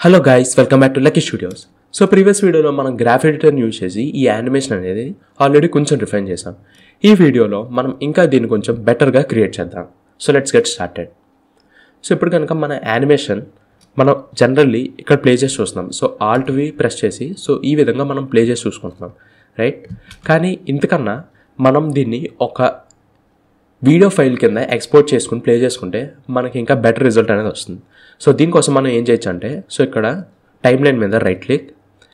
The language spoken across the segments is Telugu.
Hello guys welcome back to lucky studios so previous వీడియోలో మనం గ్రాఫ్ ఎడిటర్ని యూజ్ చేసి ఈ యానిమేషన్ అనేది ఆల్రెడీ కొంచెం రిఫైన్ చేసాం. ఈ వీడియోలో మనం ఇంకా దీన్ని కొంచెం బెటర్గా క్రియేట్ చేద్దాం. So let's get started so ఇప్పుడు కనుక మన యానిమేషన్ మనం జనరల్లీ ఇక్కడ ప్లే చేసి చూస్తున్నాం. సో ఆల్ట్ వి ప్రెస్ చేసి సో ఈ విధంగా మనం ప్లే చేసి చూసుకుంటున్నాం. రైట్ కానీ ఇంతకన్నా మనం దీన్ని ఒక వీడియో ఫైల్ కింద ఎక్స్పోర్ట్ చేసుకుని ప్లే చేసుకుంటే మనకి ఇంకా బెటర్ రిజల్ట్ అనేది వస్తుంది. సో దీనికోసం మనం ఏం చేయొచ్చు అంటే సో ఇక్కడ టైం లైన్ మీద రైట్ క్లిక్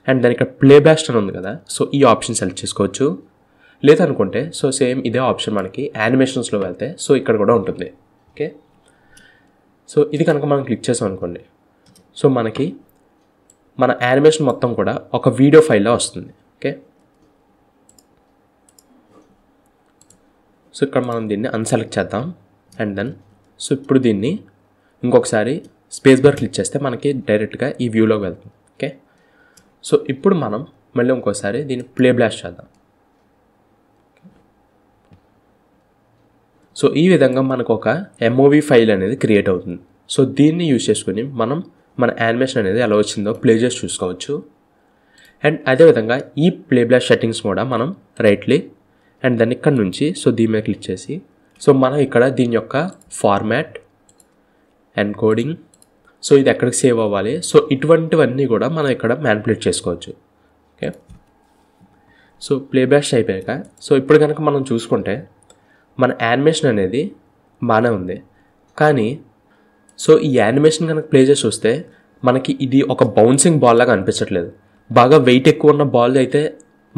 అండ్ దాని ఇక్కడ ప్లే బ్యాస్ట్ అని ఉంది కదా సో ఈ ఆప్షన్ సెలెక్ట్ చేసుకోవచ్చు. లేదనుకుంటే సో సేమ్ ఇదే ఆప్షన్ మనకి యానిమేషన్స్లో వెళ్తే సో ఇక్కడ కూడా ఉంటుంది. ఓకే సో ఇది కనుక మనం క్లిక్ చేసాం అనుకోండి సో మనకి మన యానిమేషన్ మొత్తం కూడా ఒక వీడియో ఫైల్లో వస్తుంది. ఓకే సో ఇక్కడ మనం దీన్ని అన్సెలెక్ట్ చేద్దాం. అండ్ దెన్ సో ఇప్పుడు దీన్ని ఇంకొకసారి స్పేస్ బార్ క్లిక్ చేస్తే మనకి డైరెక్ట్గా ఈ వ్యూలోకి వెళ్తుంది. ఓకే సో ఇప్పుడు మనం మళ్ళీ ఇంకోసారి దీన్ని ప్లే బ్లాస్ట్ చేద్దాం. సో ఈ విధంగా మనకు ఒక ఎంఓవి ఫైల్ అనేది క్రియేట్ అవుతుంది. సో దీన్ని యూజ్ చేసుకుని మనం మన యానిమేషన్ అనేది ఎలా వచ్చిందో ప్లే చేసి చూసుకోవచ్చు. అండ్ అదేవిధంగా ఈ ప్లే బ్లాస్ట్ సెట్టింగ్స్ కూడా మనం రైట్లీ అండ్ దాన్ని ఇక్కడ నుంచి సో దీని మీద క్లిక్ చేసి సో మనం ఇక్కడ దీని యొక్క ఫార్మాట్ అండ్ కోడింగ్ సో ఇది ఎక్కడికి సేవ్ అవ్వాలి సో ఇటువంటివన్నీ కూడా మనం ఇక్కడ మ్యానిపులేట్ చేసుకోవచ్చు. ఓకే సో ప్లే బ్యాష్ అయిపోయాక సో ఇప్పుడు కనుక మనం చూసుకుంటే మన యానిమేషన్ అనేది బాగానే ఉంది. కానీ సో ఈ యానిమేషన్ కనుక ప్లే చేసి చూస్తే మనకి ఇది ఒక బౌన్సింగ్ బాల్ లాగా అనిపించట్లేదు. బాగా వెయిట్ ఎక్కువ ఉన్న బాల్ అయితే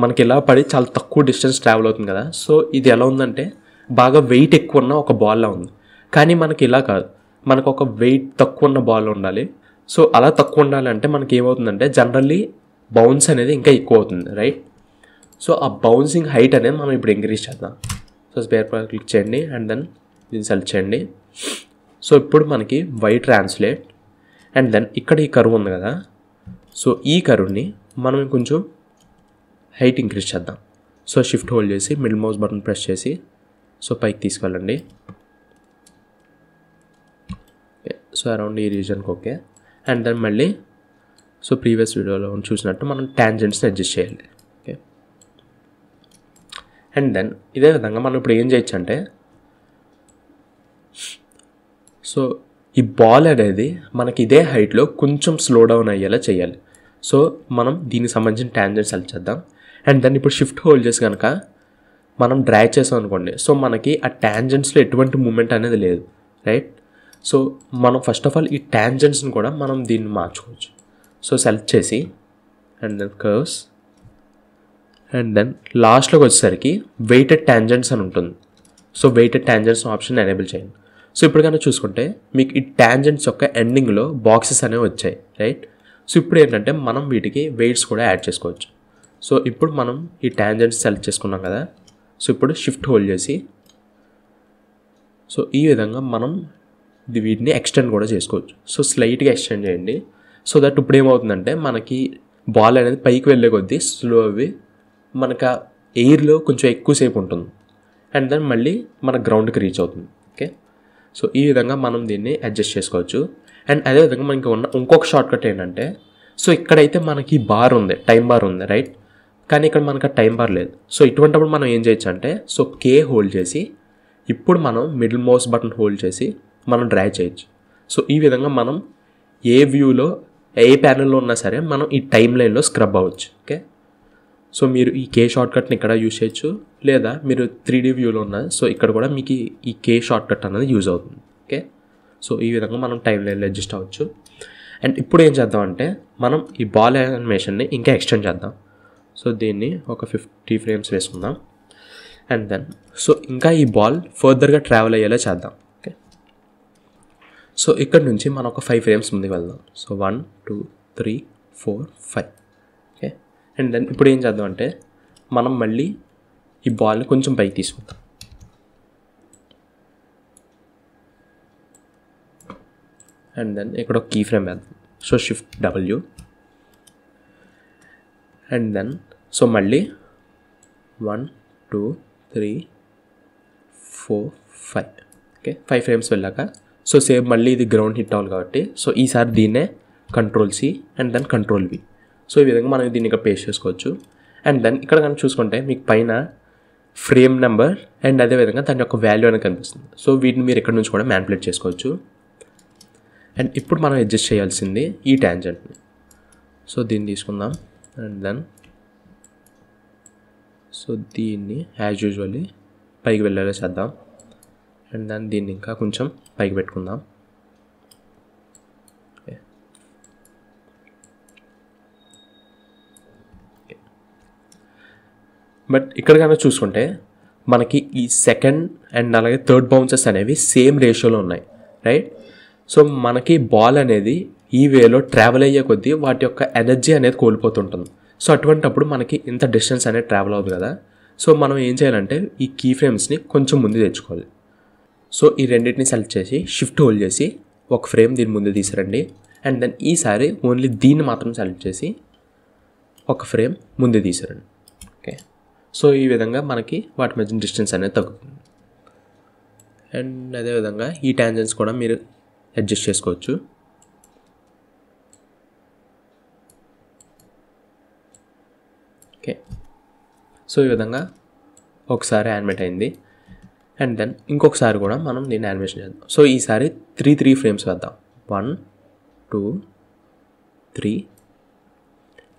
మనకి ఇలా పడి చాలా తక్కువ డిస్టెన్స్ ట్రావెల్ అవుతుంది కదా. సో ఇది ఎలా ఉందంటే బాగా వెయిట్ ఎక్కువ ఉన్న ఒక బాల్లా ఉంది. కానీ మనకి ఇలా కాదు. మనకు ఒక వెయిట్ తక్కువ ఉన్న బాల్ ఉండాలి. సో అలా తక్కువ ఉండాలంటే మనకి ఏమవుతుందంటే జనరల్లీ బౌన్స్ అనేది ఇంకా ఎక్కువ అవుతుంది రైట్ సో ఆ బౌన్సింగ్ హైట్ అనేది మనం ఇప్పుడు ఇంక్రీజ్ చేద్దాం. సో స్పేర్ పర్ క్లిక్ చేయండి అండ్ దెన్ దీన్ని సెలెక్ట్ చేయండి. సో ఇప్పుడు మనకి వై ట్రాన్స్లేట్ అండ్ దెన్ ఇక్కడ ఈ కరువు ఉంది కదా. సో ఈ కరువుని మనం కొంచెం హైట్ ఇంక్రీజ్ చేద్దాం. సో షిఫ్ట్ హోల్డ్ చేసి మిడిల్ మౌస్ బటన్ ప్రెస్ చేసి సో పైకి తీసుకెళ్ళండి. సో అరౌండ్ ఈ రీజన్కి ఓకే. అండ్ దెన్ మళ్ళీ సో ప్రీవియస్ వీడియోలో చూసినట్టు మనం ట్యాంజెంట్స్ని అడ్జస్ట్ చేయాలి. ఓకే అండ్ దెన్ ఇదే విధంగా మనం ఇప్పుడు ఏం చేయొచ్చు అంటే సో ఈ బాల్ అనేది మనకి ఇదే హైట్లో కొంచెం స్లో డౌన్ అయ్యేలా చేయాలి. సో మనం దీనికి సంబంధించిన ట్యాంజెంట్ సెలెక్ట్ చేద్దాం. అండ్ దెన్ ఇప్పుడు షిఫ్ట్ హోల్డ్ చేసి కనుక మనం డ్రాగ్ చేసాం అనుకోండి సో మనకి ఆ ట్యాంజెంట్స్లో ఎటువంటి మూమెంట్ అనేది లేదు రైట్? సో మనం ఫస్ట్ ఆఫ్ ఆల్ ఈ ట్యాంజెంట్స్ని కూడా మనం దీన్ని మార్చుకోవచ్చు. సో సెలెక్ట్ చేసి and then curves and then లాస్ట్లోకి వచ్చేసరికి వెయిటెడ్ ట్యాంజెంట్స్ అని ఉంటుంది. So weighted tangents option enable చేయండి. సో ఇప్పుడు కనుక చూసుకుంటే మీకు ఈ ట్యాంజెంట్స్ యొక్క ఎండింగ్లో బాక్సెస్ అనేవి వచ్చాయి రైట్? సో ఇప్పుడు ఏంటంటే మనం వీటికి వెయిట్స్ కూడా యాడ్ చేసుకోవచ్చు. సో ఇప్పుడు మనం ఈ ట్యాంజెంట్స్ సెలెక్ట్ చేసుకున్నాం కదా. సో ఇప్పుడు షిఫ్ట్ హోల్డ్ చేసి సో ఈ విధంగా మనం వీటిని ఎక్స్టెండ్ కూడా చేసుకోవచ్చు. సో స్లైట్గా ఎక్స్టెండ్ చేయండి. సో దట్ ఇప్పుడు ఏమవుతుందంటే మనకి బాల్ అనేది పైకి వెళ్ళే కొద్దీ స్లో అవి మనకు ఎయిర్లో కొంచెం ఎక్కువసేపు ఉంటుంది. అండ్ దెన్ మళ్ళీ మన గ్రౌండ్కి రీచ్ అవుతుంది. ఓకే సో ఈ విధంగా మనం దీన్ని అడ్జస్ట్ చేసుకోవచ్చు. అండ్ అదేవిధంగా మనకి ఉన్న ఇంకొక షార్ట్ కట్ ఏంటంటే సో ఇక్కడైతే మనకి బార్ ఉంది టైం బార్ ఉంది రైట్ కానీ ఇక్కడ మనకు టైం బార్ లేదు. సో ఇటువంటిప్పుడు మనం ఏం చేయొచ్చు అంటే సో కే హోల్డ్ చేసి ఇప్పుడు మనం మిడిల్ మౌస్ బటన్ హోల్డ్ చేసి మనం డ్రాగ్ చేయొచ్చు. సో ఈ విధంగా మనం ఏ వ్యూలో ఏ ప్యానెల్లో ఉన్నా సరే మనం ఈ టైం లైన్లో స్క్రబ్ అవ్వచ్చు. ఓకే సో మీరు ఈ కే షార్ట్కట్ని ఇక్కడ యూజ్ చేయొచ్చు. లేదా మీరు త్రీ డీ వ్యూలో ఉన్న సో ఇక్కడ కూడా మీకు ఈ కే షార్ట్కట్ అనేది యూజ్ అవుతుంది. ఓకే సో ఈ విధంగా మనం టైం లైన్లో అడ్జస్ట్ అవ్వచ్చు. అండ్ ఇప్పుడు ఏం చేద్దాం అంటే మనం ఈ బాల్ యానిమేషన్ని ఇంకా ఎక్స్టెండ్ చేద్దాం. సో దీన్ని ఒక ఫిఫ్టీ ఫ్రేమ్స్ వేసుకుందాం. అండ్ దెన్ సో ఇంకా ఈ బాల్ ఫర్దర్గా ట్రావెల్ అయ్యేలా చేద్దాం. ఓకే సో ఇక్కడ నుంచి మనం ఒక ఫైవ్ ఫ్రేమ్స్ ముందుకు వెళ్దాం. So one two three four five. Okay and then ఇప్పుడు ఏం చేద్దాం అంటే మనం మళ్ళీ ఈ బాల్ని కొంచెం పైకి తీసుకుందాం. అండ్ దెన్ ఇక్కడ ఒక కీ ఫ్రేమ్ వేద్దాం. So shift W and then so మళ్ళీ one two three four five okay five frames వెళ్ళాక సో సేమ్ మళ్ళీ ఇది గ్రౌండ్ హిట్ అవ్వాలి కాబట్టి సో ఈసారి దీన్నే control C and then control V so ఈ విధంగా మనం దీన్ని ఇక్కడ పేస్ట్ చేసుకోవచ్చు. అండ్ దెన్ ఇక్కడ కనుక చూసుకుంటే మీకు పైన ఫ్రేమ్ నెంబర్ అండ్ అదేవిధంగా దాని యొక్క వాల్యూ అనేది కనిపిస్తుంది. సో వీటిని మీరు ఇక్కడ నుంచి కూడా మ్యాన్పులేట్ చేసుకోవచ్చు. అండ్ ఇప్పుడు మనం అడ్జస్ట్ చేయాల్సింది ఈ ట్యాంజెంట్ని సో దీన్ని తీసుకుందాం. అండ్ దెన్ సో దీన్ని యాజ్ యూజువల్లీ పైకి వెళ్ళేలా చేద్దాం. అండ్ దెన్ దీన్ని ఇంకా కొంచెం పైకి పెట్టుకుందాం. బట్ ఇక్కడ కనుక చూసుకుంటే మనకి ఈ సెకండ్ అండ్ అలాగే థర్డ్ బౌన్సెస్ అనేవి సేమ్ రేషియోలో ఉన్నాయి రైట్ సో మనకి బాల్ అనేది ఈ వేలో ట్రావెల్ అయ్యే కొద్దీ వాటి యొక్క ఎనర్జీ అనేది కోల్పోతుంటుంది. సో అటువంటప్పుడు మనకి ఇంత డిస్టెన్స్ అనేది ట్రావెల్ అవుతుంది కదా. సో మనం ఏం చేయాలంటే ఈ కీ ఫ్రేమ్స్ని కొంచెం ముందు తెచ్చుకోవాలి. సో ఈ రెండింటిని సెలెక్ట్ చేసి షిఫ్ట్ హోల్డ్ చేసి ఒక ఫ్రేమ్ దీని ముందు తీసిరండి అండ్ దెన్ ఈసారి ఓన్లీ దీన్ని మాత్రం సెలెక్ట్ చేసి ఒక ఫ్రేమ్ ముందు తీసిరండి ఓకే సో ఈ విధంగా మనకి వాటి మధ్య డిస్టెన్స్ అనేది తగ్గుతుంది. అండ్ అదేవిధంగా ఈ ట్యాంజెన్స్ కూడా మీరు అడ్జస్ట్ చేసుకోవచ్చు. ఓకే. సో ఈ విధంగా ఒకసారి యానిమేట్ అయింది. అండ్ దెన్ ఇంకొకసారి కూడా మనం దీన్ని యానిమేషన్ చేద్దాం. సో ఈసారి త్రీ త్రీ ఫ్రేమ్స్ వేద్దాం. One two three.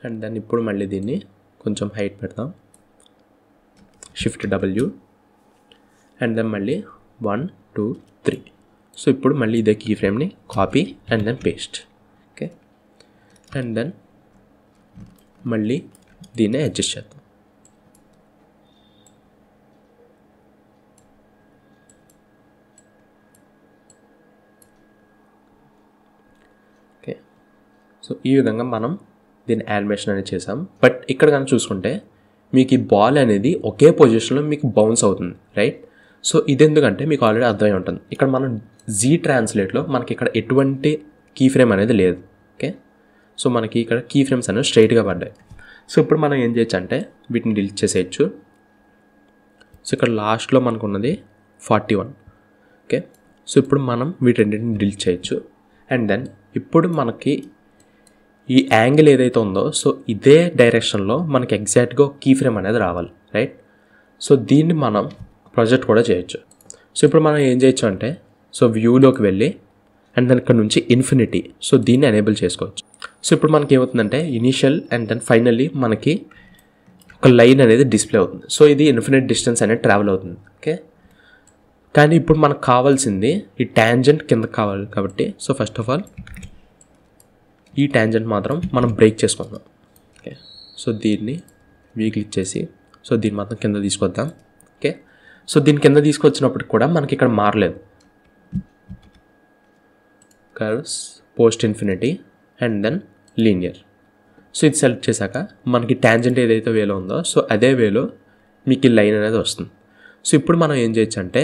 And then ఇప్పుడు మళ్ళీ దీన్ని కొంచెం హైట్ పెడతాం. Shift W. అండ్ దెన్ మళ్ళీ వన్ టూ త్రీ. సో ఇప్పుడు మళ్ళీ ఇదే key ఫ్రేమ్ని copy and then paste. Okay. And then మళ్ళీ దీన్ని అడ్జస్ట్ చేద్దాం. ఓకే. సో ఈ విధంగా మనం దీన్ని యానిమేషన్ అనేది చేసాం. బట్ ఇక్కడ కనుక చూసుకుంటే మీకు ఈ బాల్ అనేది ఒకే పొజిషన్లో మీకు బౌన్స్ అవుతుంది రైట్? సో ఇది ఎందుకంటే మీకు ఆల్రెడీ అర్థమై ఉంటుంది. ఇక్కడ మనం జీ ట్రాన్స్లేట్లో మనకి ఇక్కడ ఎటువంటి కీ ఫ్రేమ్ అనేది లేదు ఓకే? సో మనకి ఇక్కడ కీ ఫ్రేమ్స్ అనేవి స్ట్రైట్గా పడ్డాయి. సో ఇప్పుడు మనం ఏం చేయొచ్చు అంటే వీటిని డిలీట్ చేసేయచ్చు. సో ఇక్కడ లాస్ట్లో మనకు ఉన్నది ఫార్టీ వన్ ఓకే సో ఇప్పుడు మనం వీటన్నిటిని డిలీట్ చేయొచ్చు. అండ్ దెన్ ఇప్పుడు మనకి ఈ యాంగిల్ ఏదైతే ఉందో సో ఇదే డైరెక్షన్లో మనకి ఎగ్జాక్ట్గా కీ ఫ్రేమ్ అనేది రావాలి. రైట్ సో దీన్ని మనం ప్రొజెక్ట్ కూడా చేయొచ్చు. సో ఇప్పుడు మనం ఏం చేయొచ్చు అంటే సో వ్యూలోకి వెళ్ళి అండ్ దాని ఇక్కడ నుంచి ఇన్ఫినిటీ సో దీన్ని ఎనేబుల్ చేసుకోవచ్చు. సో ఇప్పుడు మనకి ఏమవుతుందంటే ఇనీషియల్ అండ్ దెన్ ఫైనల్లీ మనకి ఒక లైన్ అనేది డిస్ప్లే అవుతుంది. సో ఇది ఇన్ఫినిట్ డిస్టెన్స్ అనేది ట్రావెల్ అవుతుంది. ఓకే కానీ ఇప్పుడు మనకు కావాల్సింది ఈ ట్యాంజెంట్ కింద కావాలి కాబట్టి సో ఫస్ట్ ఆఫ్ ఆల్ ఈ ట్యాంజెంట్ మాత్రం మనం బ్రేక్ చేసుకుందాం. ఓకే సో దీన్ని వీ క్లిక్ చేసి సో దీన్ని మాత్రం కింద తీసుకొద్దాం. ఓకే సో దీని కింద తీసుకొచ్చినప్పటికి కూడా మనకి ఇక్కడ మారలేదు curves post infinity and then linear. So ఇది సెలెక్ట్ చేశాక మనకి ట్యాంజెంట్ ఏదైతే వేలో ఉందో సో అదే వేలో మీకు ఈ లైన్ అనేది వస్తుంది. సో ఇప్పుడు మనం ఏం చేయొచ్చు అంటే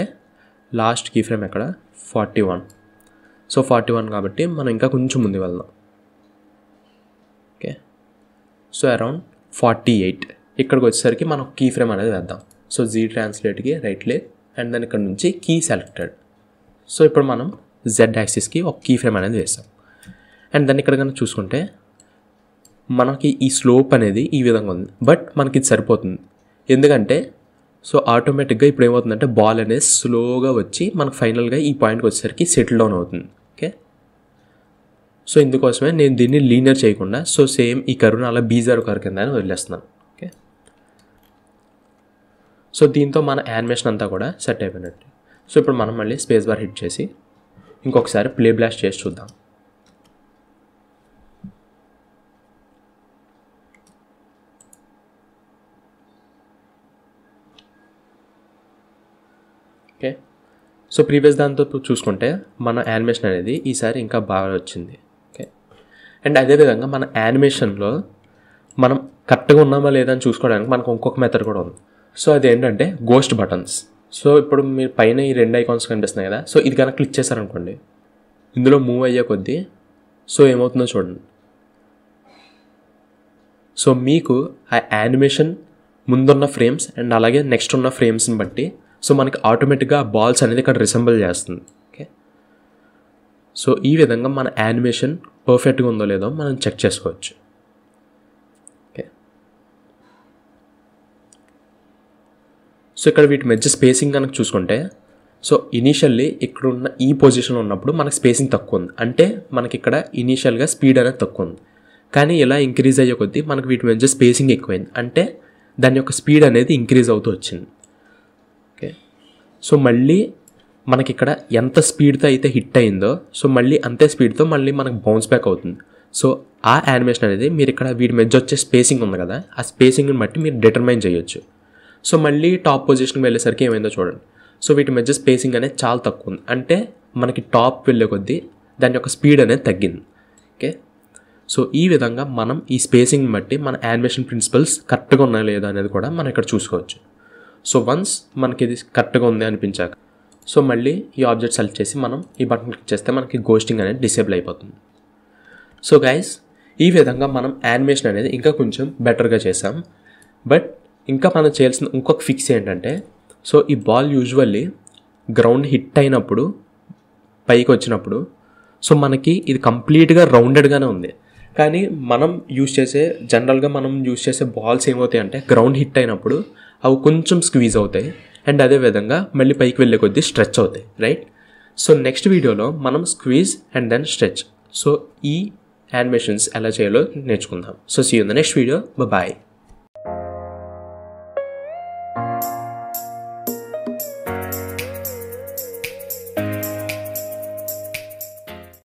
లాస్ట్ కీ ఫ్రేమ్ ఎక్కడ? Forty one. So forty one కాబట్టి మనం ఇంకా కొంచెం ముందు వెళ్దాం. Okay? So around forty eight. ఇక్కడికి వచ్చేసరికి మనం కీ ఫ్రేమ్ అనేది వేద్దాం. సో జీ ట్రాన్స్లేట్కి రైట్ లే అండ్ దాని ఇక్కడ నుంచి కీ సెలెక్టెడ్. సో ఇప్పుడు మనం జెడ్ యాక్సిస్కి ఒక కీ ఫ్రేమ్ అనేది వేస్తాం అండ్ దాన్ని ఇక్కడ కనుక చూసుకుంటే మనకి ఈ స్లోప్ అనేది ఈ విధంగా ఉంది. బట్ మనకి ఇది సరిపోతుంది. ఎందుకంటే సో ఆటోమేటిక్గా ఇప్పుడు ఏమవుతుందంటే బాల్ అనేది స్లోగా వచ్చి మనకు ఫైనల్గా ఈ పాయింట్కి వచ్చేసరికి సెటిల్ డౌన్ అవుతుంది. ఓకే సో ఇందుకోసమే నేను దీన్ని లీనర్ చేయకుండా సో సేమ్ ఈ కరువును అలా బీజార్ కరు కింద వదిలేస్తున్నాను. ఓకే సో దీంతో మన యానిమేషన్ అంతా కూడా సెట్ అయిపోయినట్టు. సో ఇప్పుడు మనం మళ్ళీ స్పేస్ బార్ హిట్ చేసి ఇంకొకసారి ప్లే బ్లాస్ట్ చేసి చూద్దాం ఓకే సో ప్రీవియస్ దాంతో చూసుకుంటే మన యానిమేషన్ అనేది ఈసారి ఇంకా బాగా వచ్చింది. ఓకే అండ్ అదేవిధంగా మన యానిమేషన్లో మనం కరెక్ట్గా ఉన్నామా లేదా అని చూసుకోవడానికి మనకు ఇంకొక మెథడ్ కూడా ఉంది. సో అది ఏంటంటే గోస్ట్ బటన్స్ సో ఇప్పుడు మీరు పైన ఈ రెండు ఐకాన్స్ కనిపిస్తున్నాయి కదా సో ఇది కనుక క్లిక్ చేశారనుకోండి ఇందులో మూవ్ అయ్యే కొద్దీ సో ఏమవుతుందో చూడండి. సో మీకు ఆ యానిమేషన్ ముందున్న ఫ్రేమ్స్ అండ్ అలాగే నెక్స్ట్ ఉన్న ఫ్రేమ్స్ని బట్టి సో మనకి ఆటోమేటిక్గా బాల్స్ అనేది ఇక్కడ రిసెంబుల్ చేస్తుంది. ఓకే సో ఈ విధంగా మన యానిమేషన్ పర్ఫెక్ట్గా ఉందో లేదో మనం చెక్ చేసుకోవచ్చు. ఓకే సో ఇక్కడ వీటి మధ్య స్పేసింగ్ కనుక చూసుకుంటే సో ఇనీషియల్లీ ఇక్కడ ఉన్న ఈ పొజిషన్లో ఉన్నప్పుడు మనకి స్పేసింగ్ తక్కువ ఉంది. అంటే మనకి ఇక్కడ ఇనీషియల్గా స్పీడ్ అనేది తక్కువ ఉంది. కానీ ఇలా ఇంక్రీజ్ అయ్యే కొద్దీ మనకి వీటి మధ్య స్పేసింగ్ ఎక్కువైంది. అంటే దాని యొక్క స్పీడ్ అనేది ఇంక్రీజ్ అవుతూ వచ్చింది. సో మళ్ళీ మనకి ఇక్కడ ఎంత స్పీడ్తో అయితే హిట్ అయిందో సో మళ్ళీ అంతే స్పీడ్తో మళ్ళీ మనకు బౌన్స్ బ్యాక్ అవుతుంది. సో ఆ యానిమేషన్ అనేది మీరు ఇక్కడ వీటి మధ్య వచ్చే స్పేసింగ్ ఉంది కదా ఆ స్పేసింగ్ని బట్టి మీరు డిటర్మైన్ చేయొచ్చు. సో మళ్ళీ టాప్ పొజిషన్కి వెళ్ళేసరికి ఏమైందో చూడండి. సో వీటి మధ్య స్పేసింగ్ అనేది చాలా తక్కువ ఉంది. అంటే మనకి టాప్ వెళ్ళే కొద్దీ దాని యొక్క స్పీడ్ అనేది తగ్గింది. ఓకే? సో ఈ విధంగా మనం ఈ స్పేసింగ్ బట్టి మన యానిమేషన్ ప్రిన్సిపల్స్ కరెక్ట్గా ఉన్నాయా లేదా అనేది కూడా మనం ఇక్కడ చూసుకోవచ్చు. సో వన్స్ మనకి ఇది కరెక్ట్గా ఉంది అనిపించాక సో మళ్ళీ ఈ ఆబ్జెక్ట్ సెలెక్ట్ చేసి మనం ఈ బటన్ క్లిక్ చేస్తే మనకి గోస్టింగ్ అనేది డిసేబుల్ అయిపోతుంది. సో గైస్ ఈ విధంగా మనం యానిమేషన్ అనేది ఇంకా కొంచెం బెటర్గా చేసాం బట్ ఇంకా మనం చేయాల్సిన ఇంకొక ఫిక్స్ ఏంటంటే సో ఈ బాల్ యూజువల్లీ గ్రౌండ్ హిట్ అయినప్పుడు పైకి వచ్చినప్పుడు సో మనకి ఇది కంప్లీట్గా రౌండెడ్గానే ఉంది. కానీ మనం యూజ్ చేసే జనరల్గా మనం యూజ్ చేసే బాల్స్ ఏమవుతాయి అంటే గ్రౌండ్ హిట్ అయినప్పుడు అవి కొంచెం స్క్వీజ్ అవుతాయి అండ్ అదే విధంగా మళ్ళీ పైకి వెళ్ళే కొద్దీ స్ట్రెచ్ అవుతాయి రైట్ సో నెక్స్ట్ వీడియోలో మనం squeeze and then stretch. So ఈ యానిమేషన్స్ ఎలా చేయాలో నేర్చుకుందాం. So see in the next video bye